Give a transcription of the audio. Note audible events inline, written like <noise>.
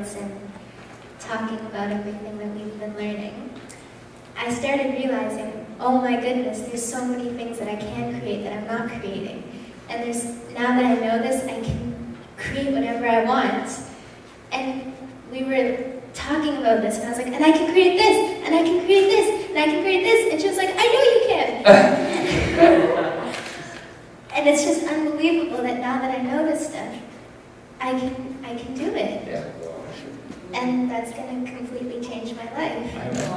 notes and talking about everything that we've been learning, I started realizing, oh my goodness, there's so many things that I can create that I'm not creating. And there's now that I know this, I can create whatever I want. And we were talking about this, and I was like, and I can create this, and I can create this, and I can create this. And she was like, I know you can. <laughs> and it's just unbelievable that now that I know this stuff, I can I can do it. Yeah. And that's gonna completely change my life. I know. Yes.